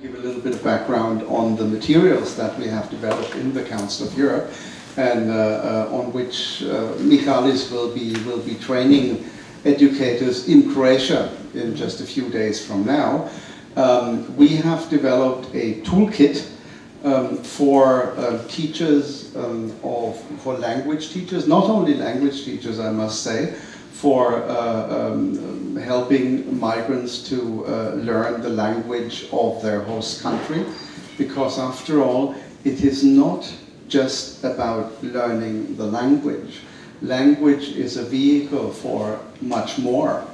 give a little bit of background on the materials that we have developed in the Council of Europe and uh, uh, on which uh, Michalis will be, will be training educators in Croatia in just a few days from now. Um, we have developed a toolkit um, for uh, teachers um, of, for language teachers, not only language teachers I must say, for uh, um, helping migrants to uh, learn the language of their host country because after all it is not just about learning the language. Language is a vehicle for much more.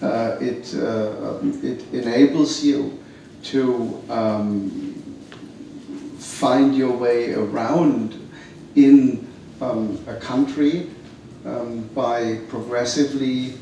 Uh, it, uh, it enables you to um, find your way around in um, a country um, by progressively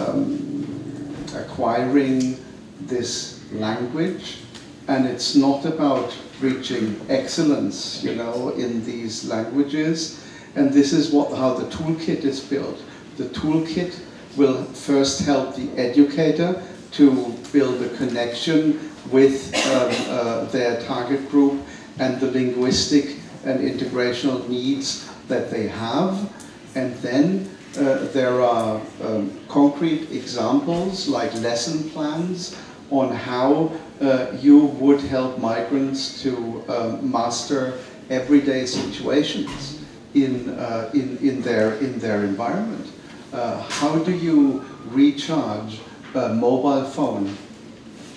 um, acquiring this language. And it's not about reaching excellence, you know, in these languages. And this is what, how the toolkit is built. The toolkit will first help the educator to build a connection with um, uh, their target group and the linguistic and integrational needs that they have. And then uh, there are um, concrete examples like lesson plans on how uh, you would help migrants to um, master everyday situations in, uh, in, in, their, in their environment. Uh, how do you recharge a mobile phone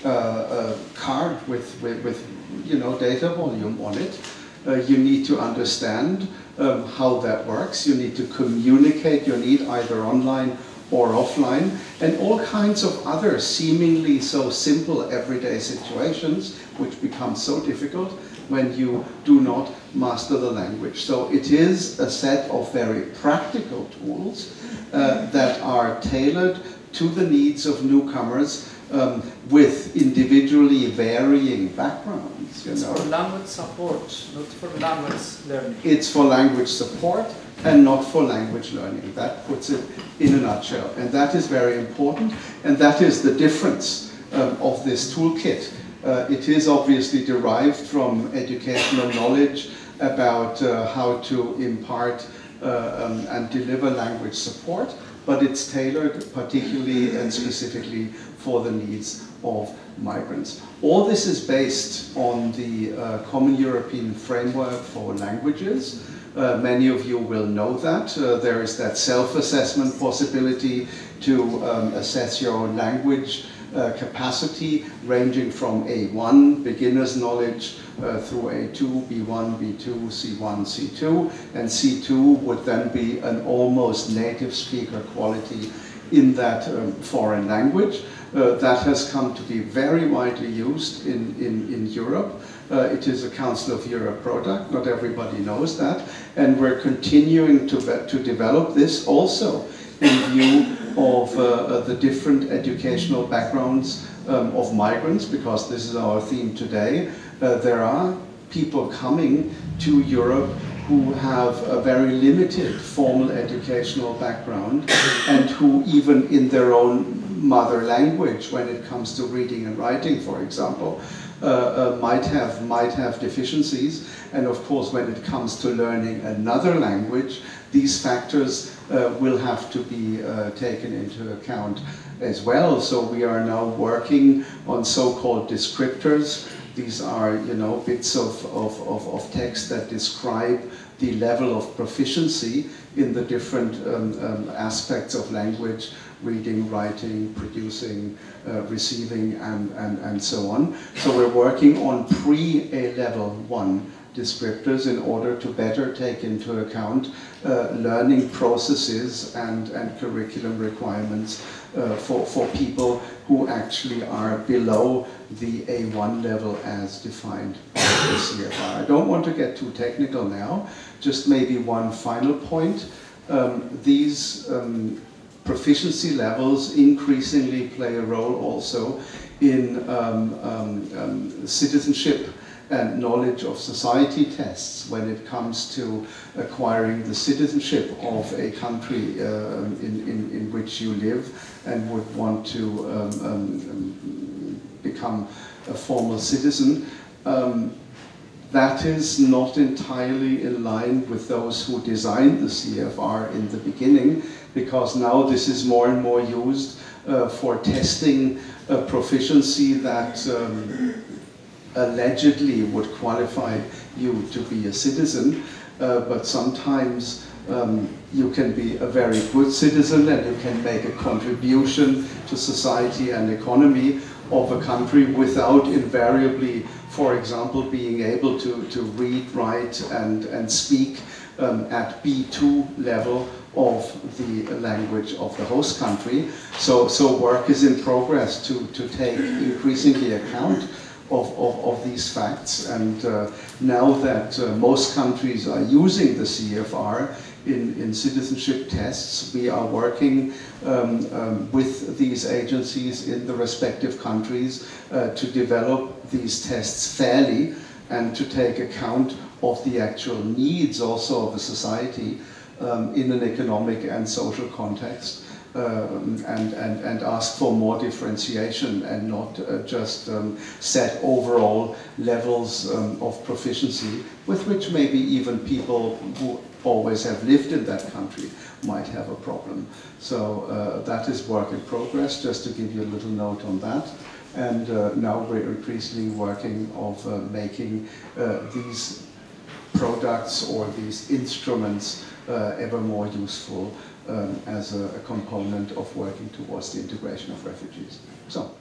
uh, card with, with, with, you know, data volume on it? Uh, you need to understand um, how that works. You need to communicate your need either online or offline, and all kinds of other seemingly so simple everyday situations which become so difficult when you do not master the language. So it is a set of very practical tools uh, that are tailored to the needs of newcomers um, with individually varying backgrounds. it's know. for language support, not for language learning. It's for language support and not for language learning. That puts it in a nutshell. And that is very important. And that is the difference um, of this toolkit. Uh, it is obviously derived from educational knowledge about uh, how to impart uh, um, and deliver language support, but it's tailored particularly and specifically for the needs of migrants. All this is based on the uh, Common European Framework for Languages. Uh, many of you will know that. Uh, there is that self-assessment possibility to um, assess your own language uh, capacity ranging from A1, beginner's knowledge, uh, through A2, B1, B2, C1, C2, and C2 would then be an almost native speaker quality in that um, foreign language. Uh, that has come to be very widely used in, in, in Europe. Uh, it is a Council of Europe product, not everybody knows that, and we're continuing to, to develop this also in view of uh, uh, the different educational backgrounds um, of migrants, because this is our theme today. Uh, there are people coming to Europe who have a very limited formal educational background and who even in their own mother language when it comes to reading and writing, for example, uh, uh, might have might have deficiencies. And of course, when it comes to learning another language, these factors uh, will have to be uh, taken into account as well. So we are now working on so-called descriptors. These are, you know, bits of, of, of, of text that describe the level of proficiency in the different um, um, aspects of language reading, writing, producing, uh, receiving, and, and, and so on. So we're working on pre-A level 1 descriptors in order to better take into account uh, learning processes and, and curriculum requirements uh, for, for people who actually are below the A1 level as defined by the CFR. I don't want to get too technical now, just maybe one final point. Um, these um, proficiency levels increasingly play a role also in um, um, um, citizenship and knowledge of society tests when it comes to acquiring the citizenship of a country uh, in, in, in which you live and would want to um, um, become become a formal citizen. Um, that is not entirely in line with those who designed the CFR in the beginning, because now this is more and more used uh, for testing a proficiency that um, allegedly would qualify you to be a citizen, uh, but sometimes um, you can be a very good citizen and you can make a contribution to society and economy of a country without invariably, for example, being able to, to read, write and, and speak um, at B2 level of the language of the host country. So, so work is in progress to, to take increasingly account of, of, of these facts. And uh, now that uh, most countries are using the CFR in, in citizenship tests, we are working um, um, with these agencies in the respective countries uh, to develop these tests fairly and to take account of the actual needs also of a society um, in an economic and social context um, and, and, and ask for more differentiation and not uh, just um, set overall levels um, of proficiency with which maybe even people who always have lived in that country might have a problem. So uh, that is work in progress, just to give you a little note on that. And uh, now we're increasingly working of uh, making uh, these products or these instruments uh, ever more useful um, as a, a, component of working towards the integration of refugees. So